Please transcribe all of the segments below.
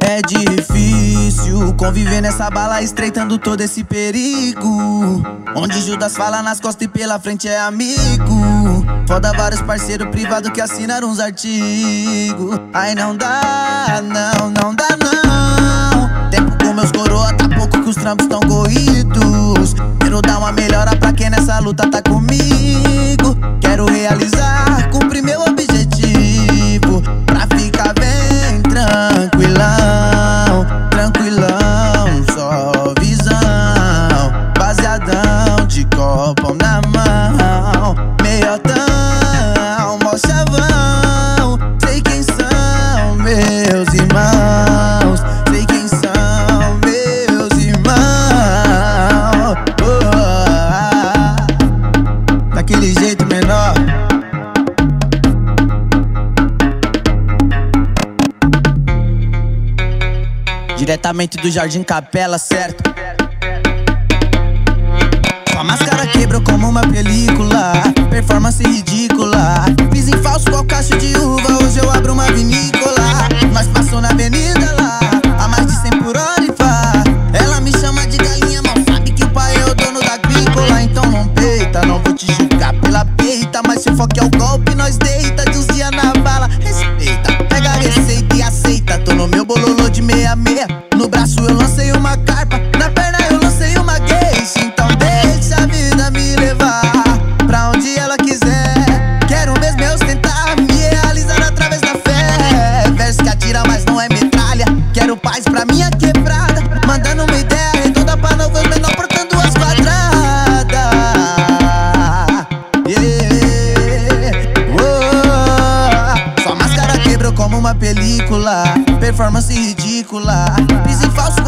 É difícil conviver nessa bala, estreitando todo esse perigo. Onde Judas fala nas costas e pela frente é amigo. Foda vários parceiros privados que assinaram uns artigos. Aí não dá, não, não dá não. Trampos tão corridos. Quero dar uma melhora pra quem nessa luta tá comigo. Quero realizar, cumprir meu objetivo. Pra ficar bem tranquilão, tranquilão, só visão. Baseadão de copão na Diretamente do Jardim Capela, certo? Sua máscara quebrou como uma película. Performance ridícula. Fiz em falso qual cacho de uva Hoje eu abro uma vinícola. Nós passou na avenida lá A mais de 100 por hora e pá Ela me chama de galinha Mal sabe que o pai é o dono da agrícola. Então não peita, não vou te julgar pela peita Mas se o foco é o pra minha quebrada Mandando uma ideia redonda pra novos menor portando as quadradas. Yeah. Oh, Sua máscara quebrou como uma película Performance ridícula. Piso em falso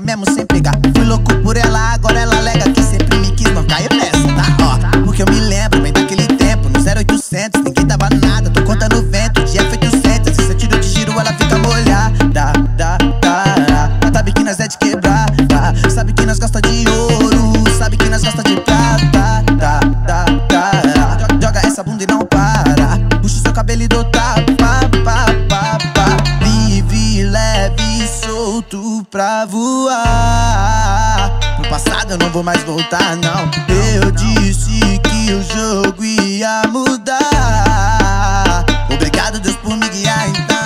mesmo sem pegar. Fui louco por ela, agora ela alega que sempre me quis. Não caiu nessa, tá? Ó, porque eu me lembro bem daquele tempo. No 0800, ninguém dava nada. Tô contando vento, pra voar. No passado eu não vou mais voltar, não. Eu disse que o jogo ia mudar. Obrigado, Deus, por me guiar, então.